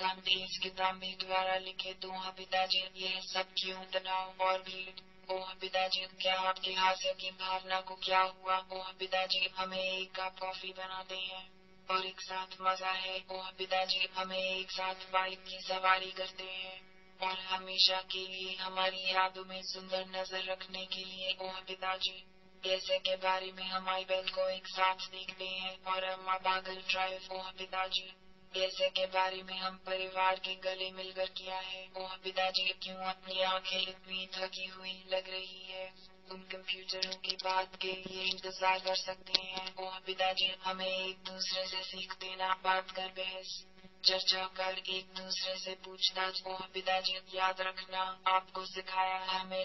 گاندھی اس کتاب میں دوبارہ لکھے تو پتا جی یہ سب کیوں تناؤ اور بھیڑ وہ پتا جی کیا آپ کے حاصل کی بھاونا کو کیا ہوا وہ پتا جی ہمیں ایک کپ کافی بناتے ہیں اور ایک ساتھ مزہ ہے وہ پتا جی ہمیں ایک ساتھ بائک کی سواری کرتے ہیں اور ہمیشہ کے لیے ہماری یادوں میں سندر نظر رکھنے کے لیے وہ پتا جی جیسے کے بارے میں ہم آئی بیل کو ایک ساتھ دیکھتے ہیں اور اما باغل ڈرائیو وہ پتا جی جیسے کے بارے میں ہم پریوار کے گلے مل کر کیا ہے؟ وہ پتا جی کیوں اپنی آنکھیں اتنی تھکی ہوئی لگ رہی ہے؟ تم کمپیوٹروں کی بات کے لیے انتظار کر سکتے ہیں۔ وہ پتا جی ہمیں ایک دوسرے سے سیکھ دینا بات کر بحث، چرچا کر ایک دوسرے سے پوچھتا۔ وہ پتا جی یاد رکھنا آپ کو سکھایا ہمیں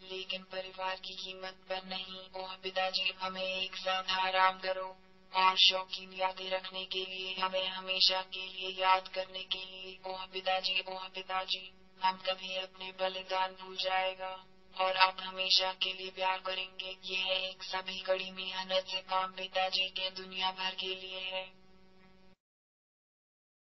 لیکن پریوار کی قیمت پر نہیں۔ وہ پتا جی ہمیں ایک ساتھ آرام کرو۔ اور شوقین یادیں رکھنے کے لیے، ہمیں ہمیشہ کے لیے یاد کرنے کے لیے، اوہ پتا جی اوہ پتا جی ہم کبھی اپنے بلیدان بھول جائے گا۔ اور آپ ہمیشہ کے لیے پیار کریں گے۔ یہ ایک سبھی کڑی محنت سے کام پتا جی کے دنیا بھر کے لیے ہے۔